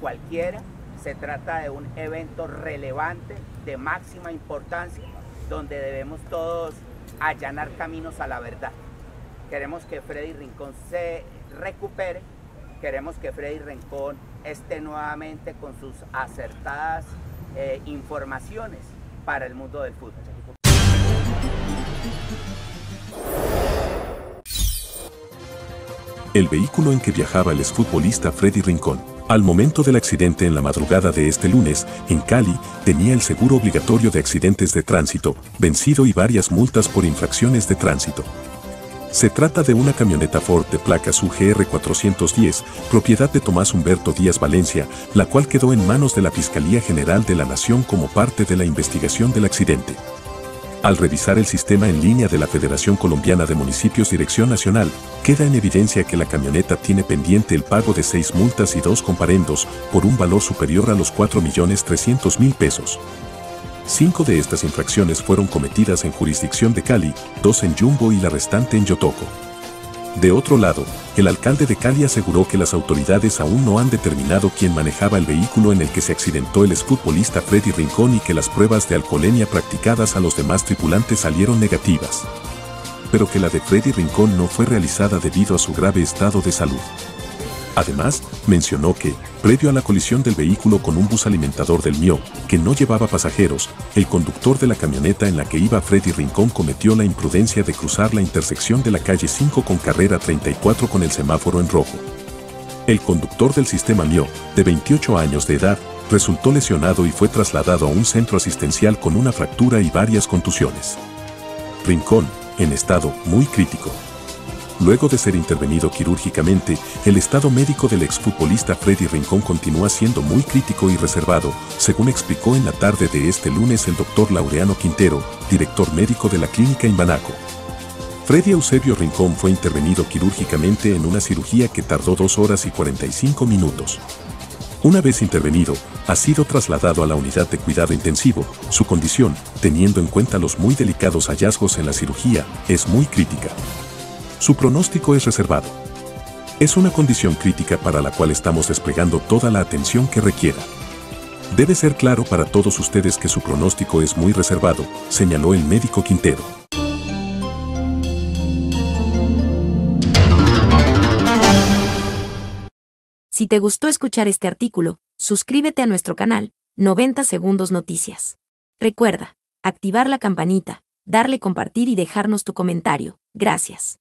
cualquiera, se trata de un evento relevante, de máxima importancia, donde debemos todos allanar caminos a la verdad. Queremos que Freddy Rincón se recupere, queremos que Freddy Rincón esté nuevamente con sus acertadas eh, informaciones para el mundo del fútbol. El vehículo en que viajaba el exfutbolista Freddy Rincón, al momento del accidente en la madrugada de este lunes, en Cali, tenía el seguro obligatorio de accidentes de tránsito, vencido y varias multas por infracciones de tránsito. Se trata de una camioneta Ford de placas UGR 410, propiedad de Tomás Humberto Díaz Valencia, la cual quedó en manos de la Fiscalía General de la Nación como parte de la investigación del accidente. Al revisar el sistema en línea de la Federación Colombiana de Municipios Dirección Nacional, queda en evidencia que la camioneta tiene pendiente el pago de seis multas y dos comparendos por un valor superior a los 4.300.000 pesos. Cinco de estas infracciones fueron cometidas en jurisdicción de Cali, dos en Jumbo y la restante en Yotoco. De otro lado, el alcalde de Cali aseguró que las autoridades aún no han determinado quién manejaba el vehículo en el que se accidentó el exfutbolista Freddy Rincón y que las pruebas de alcoholemia practicadas a los demás tripulantes salieron negativas. Pero que la de Freddy Rincón no fue realizada debido a su grave estado de salud. Además, mencionó que, previo a la colisión del vehículo con un bus alimentador del MIO, que no llevaba pasajeros, el conductor de la camioneta en la que iba Freddy Rincón cometió la imprudencia de cruzar la intersección de la calle 5 con carrera 34 con el semáforo en rojo. El conductor del sistema MIO, de 28 años de edad, resultó lesionado y fue trasladado a un centro asistencial con una fractura y varias contusiones. Rincón, en estado muy crítico. Luego de ser intervenido quirúrgicamente, el estado médico del exfutbolista Freddy Rincón continúa siendo muy crítico y reservado, según explicó en la tarde de este lunes el doctor Laureano Quintero, director médico de la clínica Imbanaco. Freddy Eusebio Rincón fue intervenido quirúrgicamente en una cirugía que tardó 2 horas y 45 minutos. Una vez intervenido, ha sido trasladado a la unidad de cuidado intensivo. Su condición, teniendo en cuenta los muy delicados hallazgos en la cirugía, es muy crítica. Su pronóstico es reservado. Es una condición crítica para la cual estamos desplegando toda la atención que requiera. Debe ser claro para todos ustedes que su pronóstico es muy reservado, señaló el médico Quintero. Si te gustó escuchar este artículo, suscríbete a nuestro canal, 90 Segundos Noticias. Recuerda, activar la campanita, darle compartir y dejarnos tu comentario. Gracias.